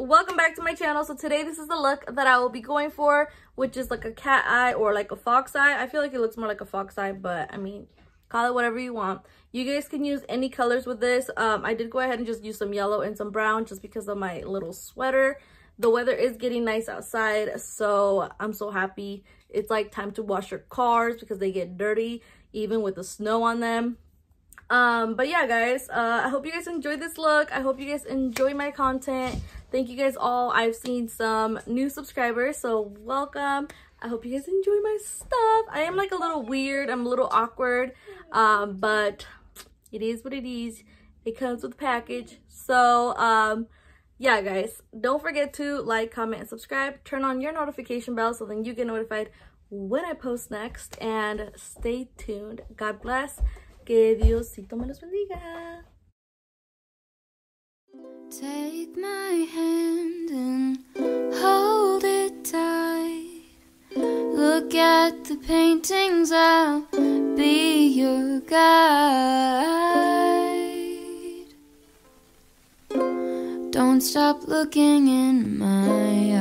welcome back to my channel. So today this is the look that i will be going for which is like a cat eye or like a fox eye. I feel like it looks more like a fox eye but i mean call it whatever you want. You guys can use any colors with this. Um i did go ahead and just use some yellow and some brown just because of my little sweater. The weather is getting nice outside so i'm so happy. It's like time to wash your cars because they get dirty even with the snow on them. Um but yeah guys uh i hope you guys enjoyed this look. I hope you guys enjoy my content thank you guys all. I've seen some new subscribers so welcome. I hope you guys enjoy my stuff. I am like a little weird. I'm a little awkward um but it is what it is. It comes with a package. So um yeah guys don't forget to like comment and subscribe. Turn on your notification bell so then you get notified when i post next. And stay tuned. God bless. Que Diosito me los bendiga. Take my hand and hold it tight. Look at the paintings, I'll be your guide. Don't stop looking in my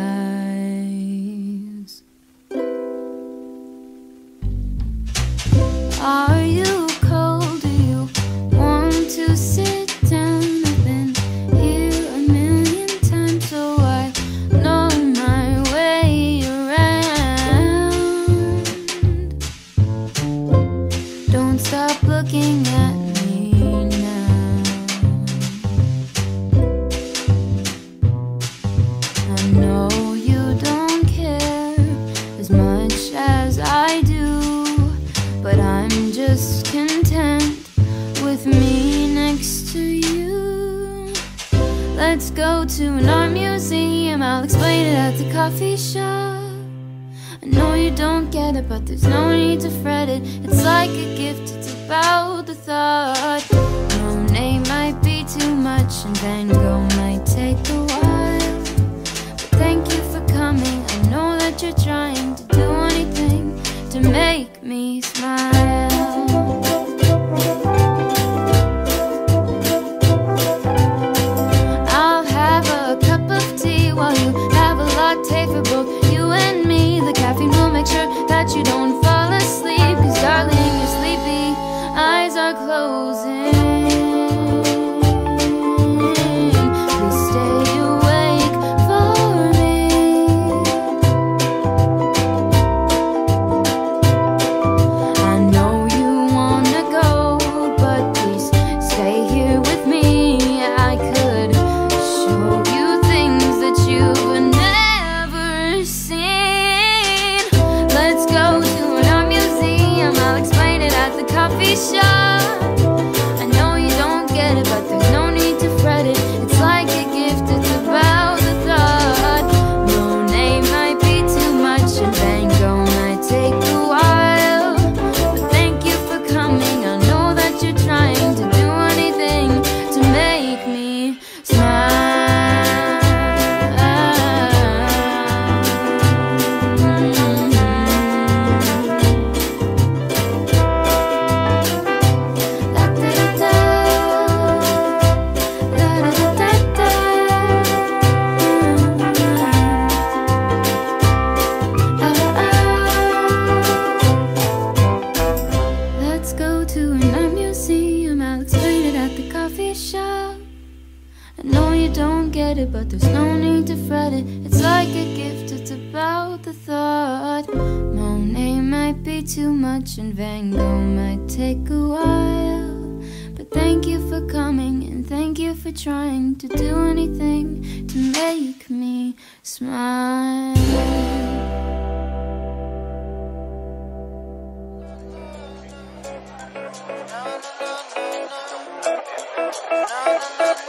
eyes. Are you? Let's go to an art museum. I'll explain it at the coffee shop. I know you don't get it, but there's no need to fret it. It's like a gift, it's about the thought. Monet might be too much and Van Gogh might take a while. But thank you for coming, I know that you're trying to do anything To make me smile that you don't Be shop. get it, but there's no need to fret it. It's like a gift, it's about the thought. Monet might be too much, and Van Gogh might take a while. But thank you for coming, and thank you for trying to do anything to make me smile.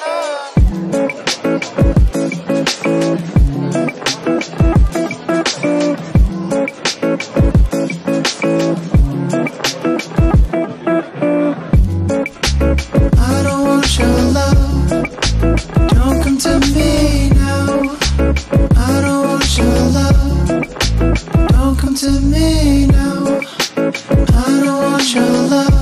Oh. now. I don't want your love.